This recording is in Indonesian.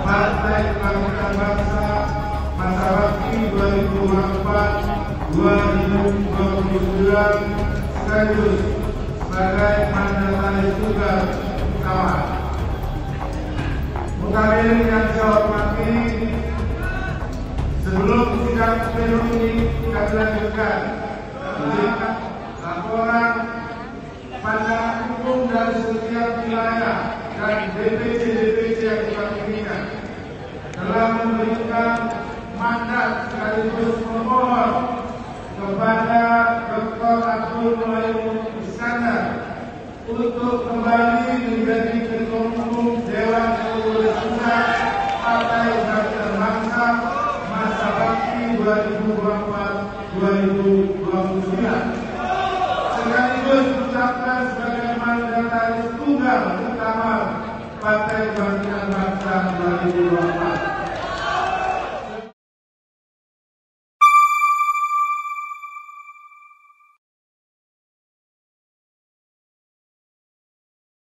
Partai Kebangkitan Bangsa masa sekaligus sebagai tugas yang sebelum sidang plenum ini kami lanjutkan. Dari setiap wilayah dan DPC-DPC yang kita pilihkan telah memberikan mandat sekaligus memohon kepada Dr. Abdul Muhaimin Iskandar untuk kembali menjadi Ketua Umum Dewan Pengurus Pusat Partai Kebangkitan Bangsa masa bakti 2024-2029 sekaligus mengucapkan sebagai mandataris tunggal